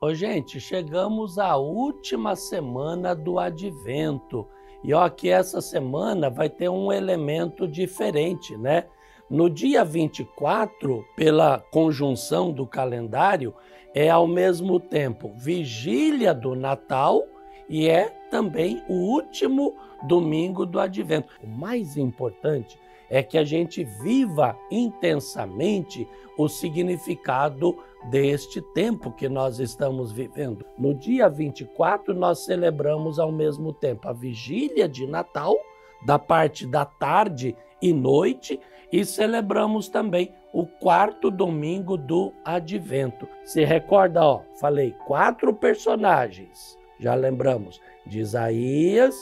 Ô, gente, chegamos à última semana do advento. E ó, que essa semana vai ter um elemento diferente, né? No dia 24, pela conjunção do calendário, é ao mesmo tempo vigília do Natal e é também o último domingo do advento. O mais importante é que a gente viva intensamente o significado deste tempo que nós estamos vivendo. No dia 24, nós celebramos ao mesmo tempo a vigília de Natal, da parte da tarde e noite, e celebramos também o quarto domingo do advento. Se recorda, ó, falei quatro personagens. Já lembramos de Isaías,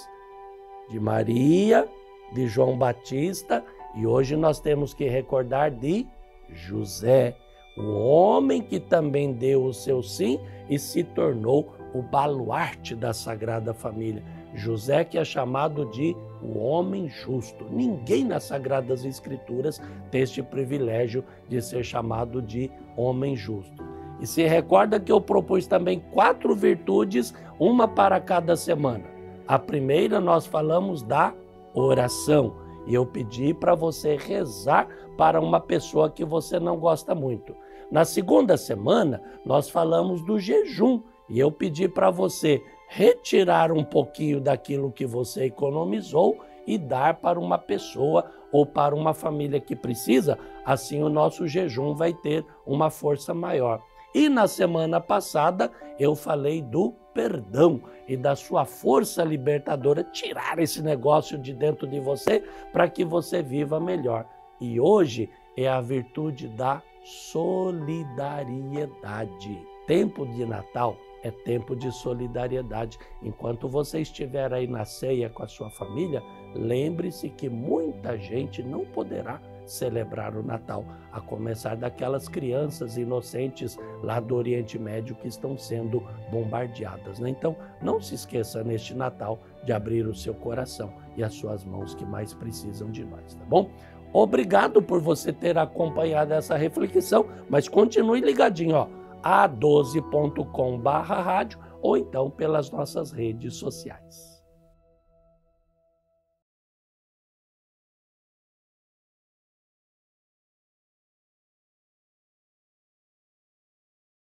de Maria, de João Batista e hoje nós temos que recordar de José, o homem que também deu o seu sim e se tornou o baluarte da Sagrada Família. José, que é chamado de o homem justo. Ninguém nas Sagradas Escrituras tem este privilégio de ser chamado de homem justo. E se recorda que eu propus também quatro virtudes, uma para cada semana. A primeira nós falamos da oração. E eu pedi para você rezar para uma pessoa que você não gosta muito. Na segunda semana, nós falamos do jejum. E eu pedi para você retirar um pouquinho daquilo que você economizou e dar para uma pessoa ou para uma família que precisa. Assim, o nosso jejum vai ter uma força maior. E na semana passada eu falei do perdão e da sua força libertadora, tirar esse negócio de dentro de você para que você viva melhor. E hoje é a virtude da solidariedade. Tempo de Natal é tempo de solidariedade. Enquanto você estiver aí na ceia com a sua família, lembre-se que muita gente não poderá celebrar o Natal, a começar daquelas crianças inocentes lá do Oriente Médio que estão sendo bombardeadas. Né? Então, não se esqueça neste Natal de abrir o seu coração e as suas mãos que mais precisam de nós, tá bom? Obrigado por você ter acompanhado essa reflexão, mas continue ligadinho, ó, a12.com/rádio ou então pelas nossas redes sociais.